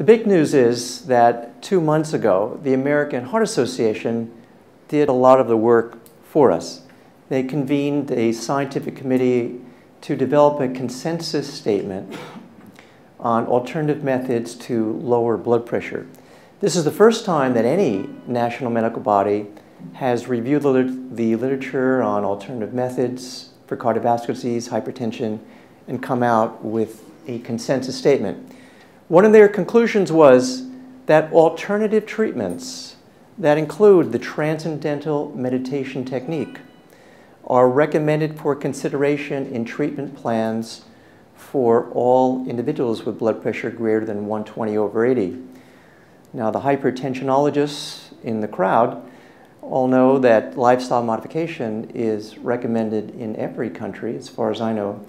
The big news is that two months ago, the American Heart Association did a lot of the work for us. They convened a scientific committee to develop a consensus statement on alternative methods to lower blood pressure. This is the first time that any national medical body has reviewed the literature on alternative methods for cardiovascular disease, hypertension, and come out with a consensus statement. One of their conclusions was that alternative treatments that include the transcendental meditation technique are recommended for consideration in treatment plans for all individuals with blood pressure greater than 120 over 80. Now, the hypertensionologists in the crowd all know that lifestyle modification is recommended in every country, as far as I know,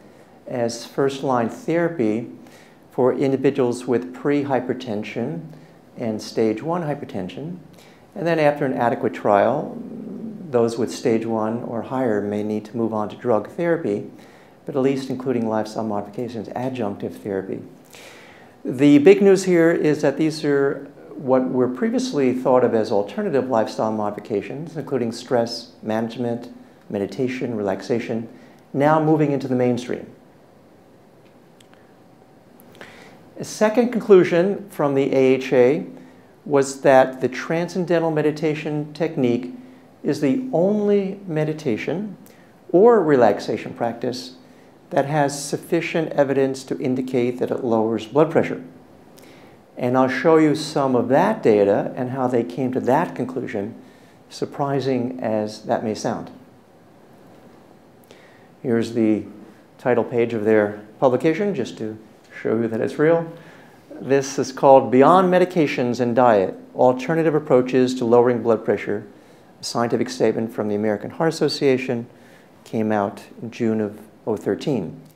as first-line therapy for individuals with pre-hypertension and stage 1 hypertension. And then after an adequate trial, those with stage 1 or higher may need to move on to drug therapy but at least including lifestyle modifications, adjunctive therapy. The big news here is that these are what were previously thought of as alternative lifestyle modifications, including stress management, meditation, relaxation, now moving into the mainstream. A second conclusion from the AHA was that the transcendental meditation technique is the only meditation or relaxation practice that has sufficient evidence to indicate that it lowers blood pressure. And I'll show you some of that data and how they came to that conclusion, surprising as that may sound. Here's the title page of their publication, just to show you that it's real. This is called Beyond Medications and Diet, Alternative Approaches to Lowering Blood Pressure, a scientific statement from the American Heart Association, came out in June of 013.